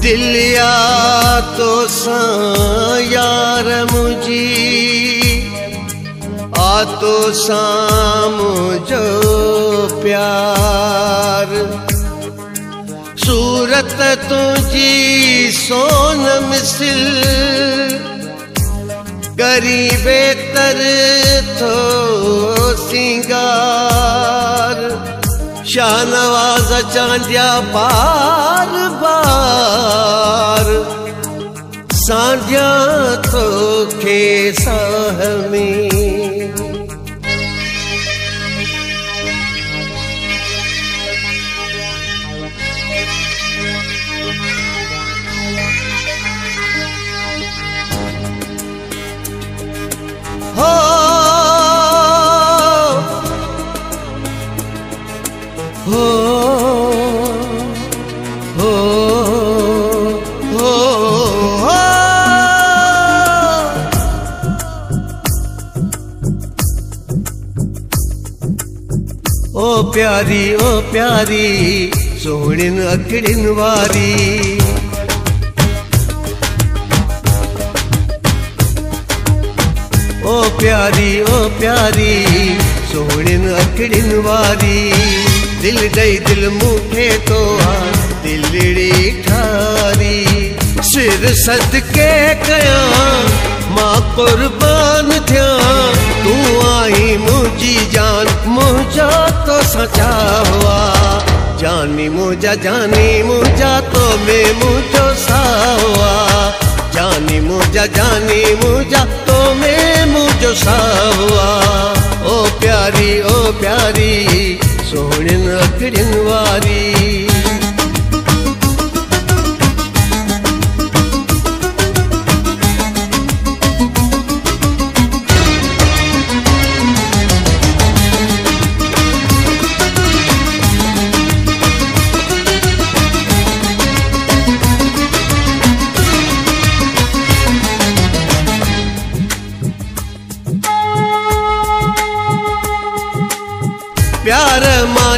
दिलिया तो सा यार मुझी। आ तो साम जो प्यार। सूरत तुझी सोन मिसिल। गरीबे तर थो सिंगार। शाहनवाज चांदिया बार बार। साझा तो के साह में हो प्यारी, ओ प्यारी, सोहणिन अखड़िन वारी। ओ प्यारी ओ प्यारी, सोहणिन अखड़िन वारी। दिल दई दिल मूंखे तो आ दिलड़ी ठारी। सिर सदके कया, माँ कुर्बान थिया। तू आई मुझी जान मुझा तो सचा हुआ। जानी मुझा जानी मुझा तो मैं मुझो हुआ। जानी मुझा जानी मुझा तो मैं मुझो हुआ। ओ प्यारी ओ प्यारी सोने अखड़िन वारी।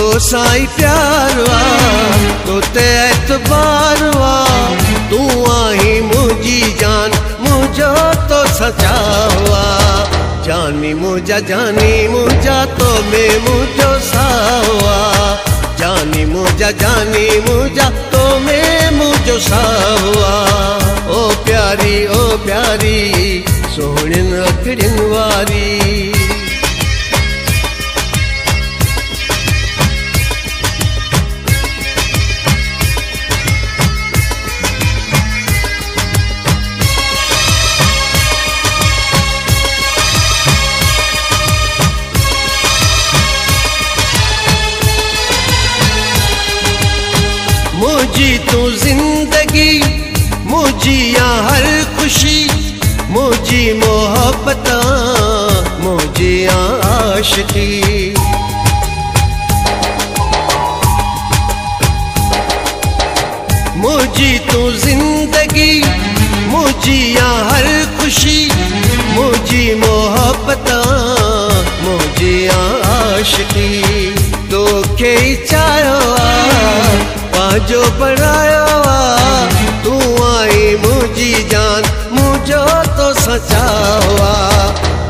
तो साईं प्यार वा तो ते एतबार वा। तू आई मुझी जान, मुझो तो सचा हुआ जानी मुझा जानी मुझा तो मैं मुझो सावा। जानी मुझा जानी मुझा तो मैं मुझो सावा। ओ प्यारी ओ प्यारी, सोहणिन अखड़िन वारी। मुझी तू ज़िंदगी, मुझी या हर खुशी, मुझी मोहब्बत, मुझी या आशिकी। मुझी तू ज़िंदगी, मुझी या हर खुशी, मुझी मोहब्बत, मुझी आशिकी। तो के चायो पांजो बनायो तू आई मुझी जान, मुझो तो हुआ।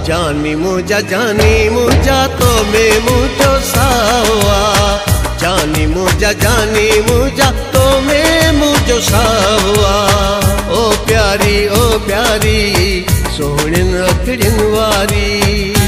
जानी मुझा जानी मुझा तो मैं मुझो सावा जानी मुझा जानी मुझा तो मैं मुझो सावा ओ प्यारी ओ प्यारी सोहणिन अखड़िन वारी।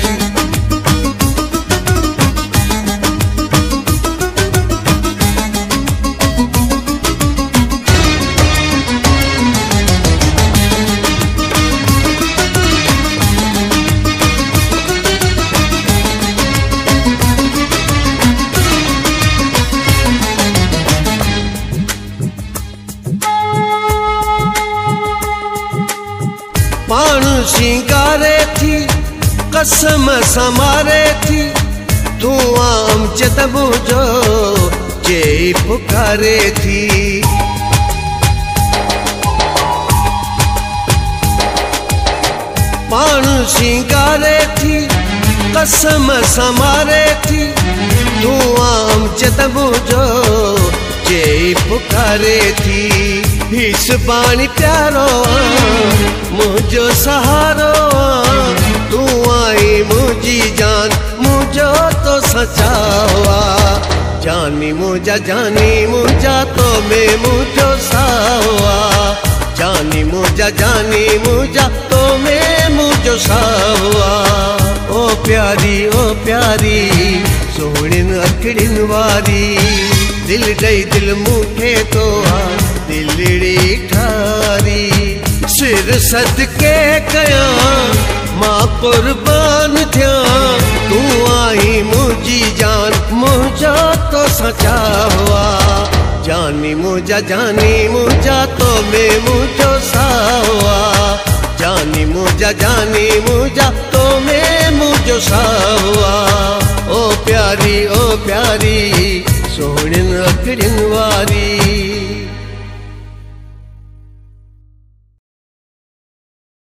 शिंगारे थी, कसम समारे थी। तू आम मुझो जे पुकारे थी। पाण सिंगारे थी, कसम समारे थी। तू आम मुझो जे पुकारे थी। इस पानी प्यारो मुझो सहारो, तू आई मुझी जान, मुझो तो सचावा। जानी मुझा जानी मुझा तो मैं मुझो सावा। जानी मुझा जानी मुझा तो मैं मुझो सावा। ओ प्यारी ओ प्यारी, सोहणिन अखड़िन वारी, दिल दई दिल मूंखे तो आ दिलड़ी सिर सदके कया, माँ कुर्बान थिया। तू आई मुझी जान, मुझा तो सचा हुआ। जानी मुझा जानी मुझा तो मैं मुझो सा हुआ। जानी मुझा जानी मुझा तो मैं